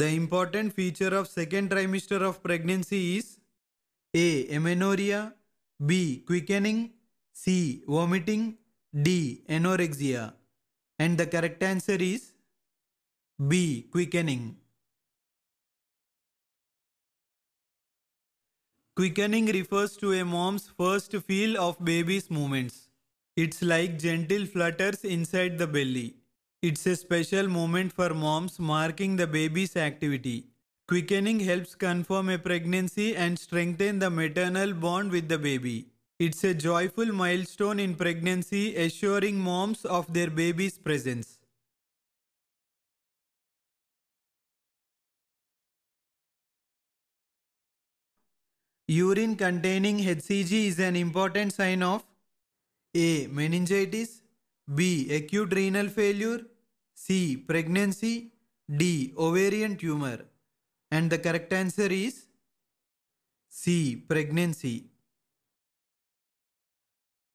The important feature of second trimester of pregnancy is A. Amenorrhea B. Quickening C. Vomiting D. Anorexia and the correct answer is B. Quickening. Quickening refers to a mom's first feel of baby's movements. It's like gentle flutters inside the belly. It's a special moment for moms marking the baby's activity. Quickening helps confirm a pregnancy and strengthen the maternal bond with the baby. It's a joyful milestone in pregnancy assuring moms of their baby's presence. Urine containing HCG is an important sign of A. Meningitis B. Acute renal failure C. Pregnancy D. Ovarian tumor and the correct answer is C. Pregnancy.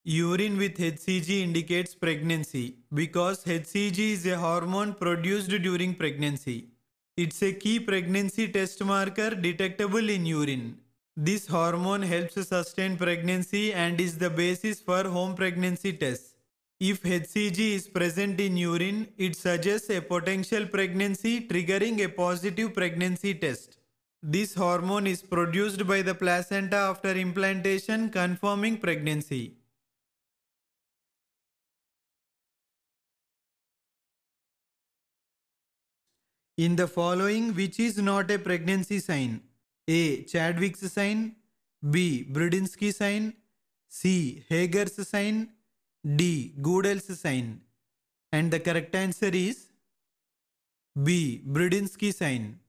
Urine with HCG indicates pregnancy because HCG is a hormone produced during pregnancy. It's a key pregnancy test marker detectable in urine. This hormone helps sustain pregnancy and is the basis for home pregnancy tests. If HCG is present in urine, it suggests a potential pregnancy triggering a positive pregnancy test. This hormone is produced by the placenta after implantation confirming pregnancy. In the following, which is not a pregnancy sign? A. Chadwick's sign B. Brudzinski sign C. Hegar's sign D. Goodell's sign and the correct answer is B. Brudzinski sign.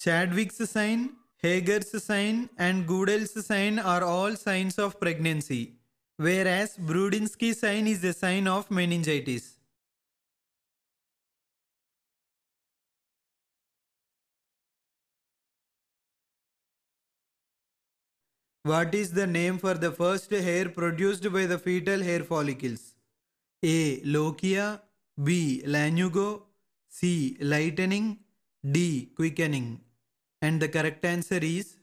Chadwick's sign, Hegar's sign and Goodell's sign are all signs of pregnancy, whereas Brudzinski sign is a sign of meningitis. What is the name for the first hair produced by the fetal hair follicles? A. Lochia B. Lanugo C. Lightening D. Quickening and the correct answer is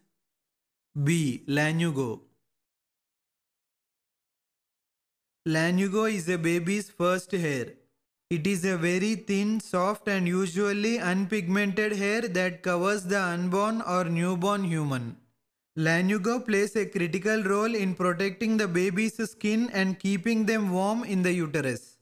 B. Lanugo. Lanugo is a baby's first hair. It is a very thin, soft and usually unpigmented hair that covers the unborn or newborn human. Lanugo plays a critical role in protecting the baby's skin and keeping them warm in the uterus.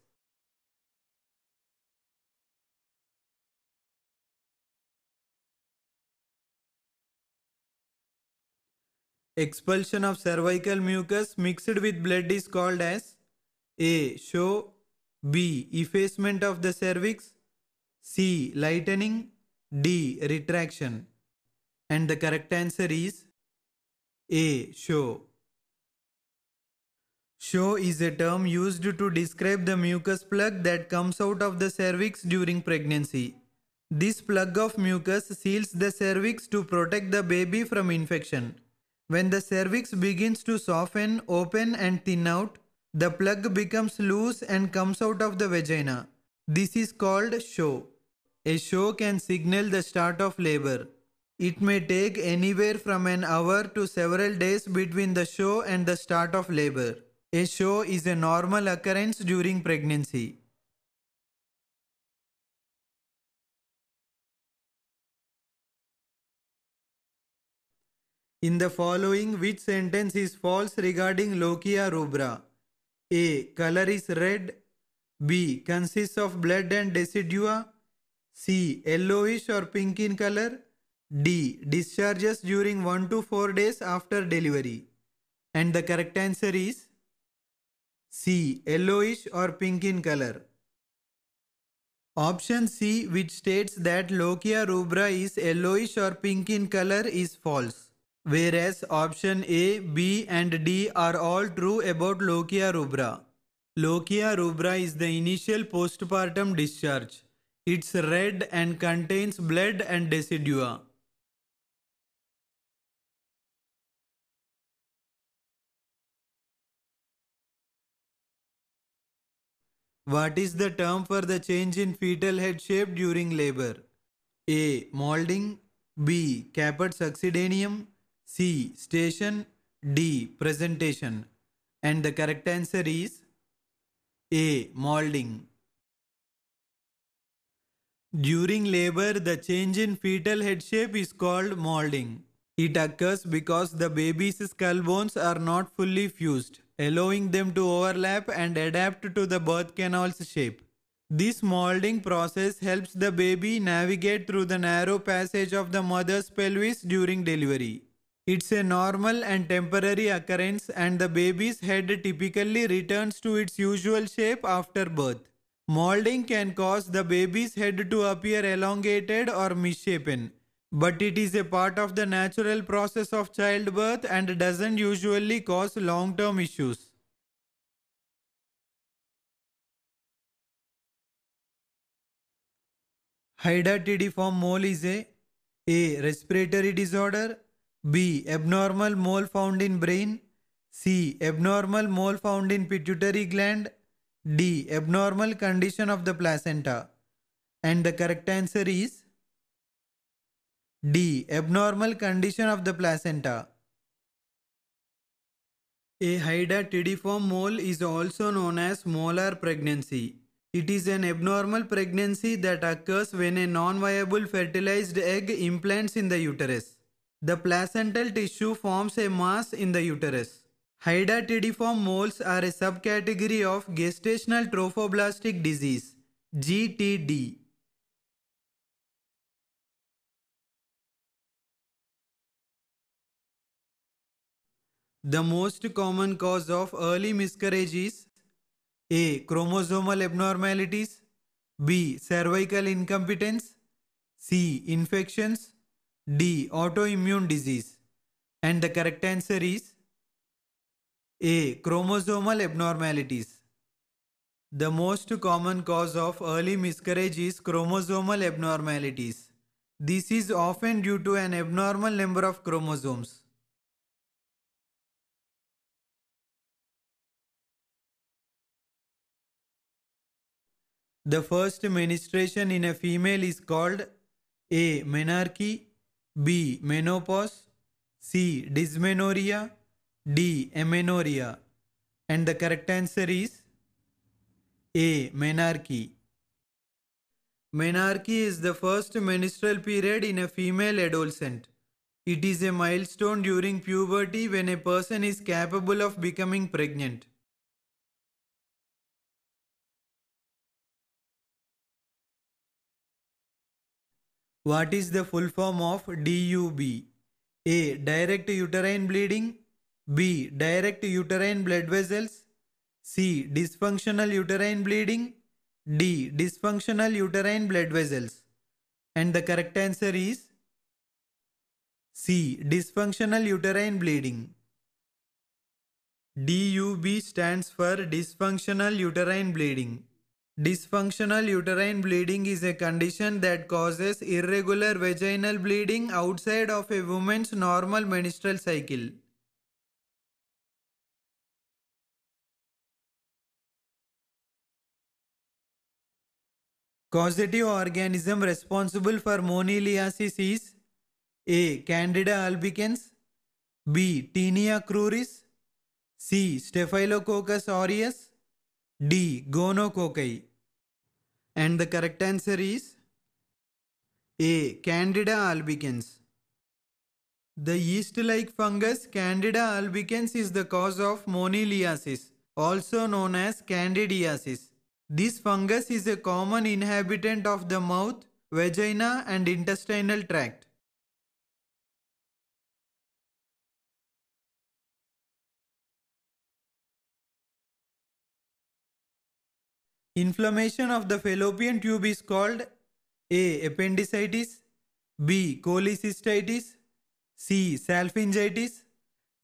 Expulsion of cervical mucus mixed with blood is called as A. Show B. Effacement of the cervix C. Lightening D. Retraction and the correct answer is a. Show Show is a term used to describe the mucus plug that comes out of the cervix during pregnancy. This plug of mucus seals the cervix to protect the baby from infection. When the cervix begins to soften, open and thin out, the plug becomes loose and comes out of the vagina. This is called show. A show can signal the start of labor. It may take anywhere from an hour to several days between the show and the start of labor. A show is a normal occurrence during pregnancy. In the following, which sentence is false regarding Lochia rubra? A. Color is red. B. Consists of blood and decidua. C. Yellowish or pink in color. D. Discharges during 1 to 4 days after delivery. And the correct answer is C. Yellowish or pink in color. Option C which states that Lochia rubra is yellowish or pink in color is false. Whereas option A, B and D are all true about Lochia rubra. Lochia rubra is the initial postpartum discharge. It's red and contains blood and decidua. What is the term for the change in fetal head shape during labor? A. Molding B. Caput succedaneum C. Station D. Presentation And the correct answer is A. Molding During labor, the change in fetal head shape is called molding. It occurs because the baby's skull bones are not fully fused, allowing them to overlap and adapt to the birth canal's shape. This molding process helps the baby navigate through the narrow passage of the mother's pelvis during delivery. It's a normal and temporary occurrence and the baby's head typically returns to its usual shape after birth. Molding can cause the baby's head to appear elongated or misshapen, but it is a part of the natural process of childbirth and doesn't usually cause long-term issues. Hydatidiform mole is a A. Respiratory disorder B. Abnormal mole found in brain C. Abnormal mole found in pituitary gland D. Abnormal condition of the placenta. And the correct answer is D. Abnormal condition of the placenta. A hydatidiform mole is also known as molar pregnancy. It is an abnormal pregnancy that occurs when a non-viable fertilized egg implants in the uterus. The placental tissue forms a mass in the uterus. Hydatidiform moles are a subcategory of gestational trophoblastic disease, GTD. The most common cause of early miscarriage is A. Chromosomal abnormalities B. Cervical incompetence C. Infections D. Autoimmune disease And the correct answer is a. Chromosomal abnormalities. The most common cause of early miscarriage is chromosomal abnormalities. This is often due to an abnormal number of chromosomes. The first menstruation in a female is called A. Menarche B. Menopause C. Dysmenorrhea D. Amenorrhea. And the correct answer is A. Menarche. Menarche is the first menstrual period in a female adolescent. It is a milestone during puberty when a person is capable of becoming pregnant. What is the full form of DUB? A. Direct uterine bleeding B. Direct uterine blood vessels. C. Dysfunctional uterine bleeding. D. Dysfunctional uterine blood vessels. And the correct answer is C. Dysfunctional uterine bleeding. DUB stands for dysfunctional uterine bleeding. Dysfunctional uterine bleeding is a condition that causes irregular vaginal bleeding outside of a woman's normal menstrual cycle. Causative organism responsible for moniliasis is A. Candida albicans B. Tinea cruris C. Staphylococcus aureus D. Gonococci And the correct answer is A. Candida albicans The yeast-like fungus Candida albicans is the cause of moniliasis, also known as candidiasis. This fungus is a common inhabitant of the mouth, vagina and intestinal tract. Inflammation of the fallopian tube is called A. Appendicitis B. Cholecystitis C. Salpingitis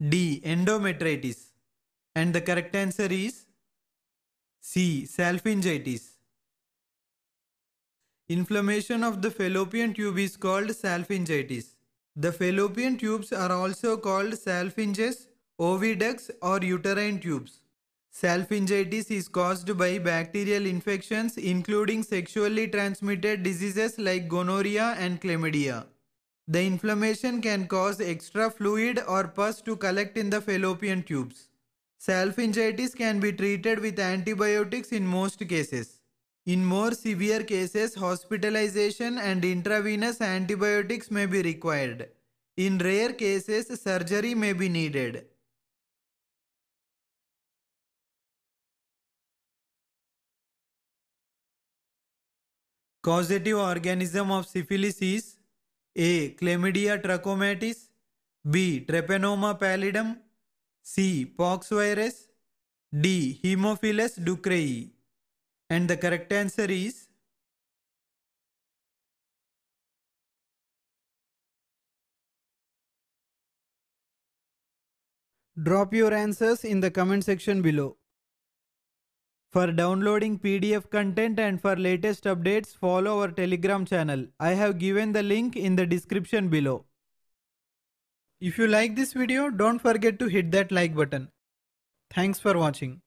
D. Endometritis And the correct answer is C. Salpingitis. Inflammation of the fallopian tube is called salpingitis. The fallopian tubes are also called salpinges, oviducts or uterine tubes. Salpingitis is caused by bacterial infections including sexually transmitted diseases like gonorrhea and chlamydia. The inflammation can cause extra fluid or pus to collect in the fallopian tubes. Salpingitis can be treated with antibiotics in most cases. In more severe cases, hospitalization and intravenous antibiotics may be required. In rare cases, surgery may be needed. Causative organism of syphilis is A. Chlamydia trachomatis B. Treponema pallidum C. Pox virus D. Haemophilus ducreyi and the correct answer is Drop your answers in the comment section below. For downloading PDF content and for latest updates, follow our Telegram channel. I have given the link in the description below. If you like this video, don't forget to hit that like button. Thanks for watching.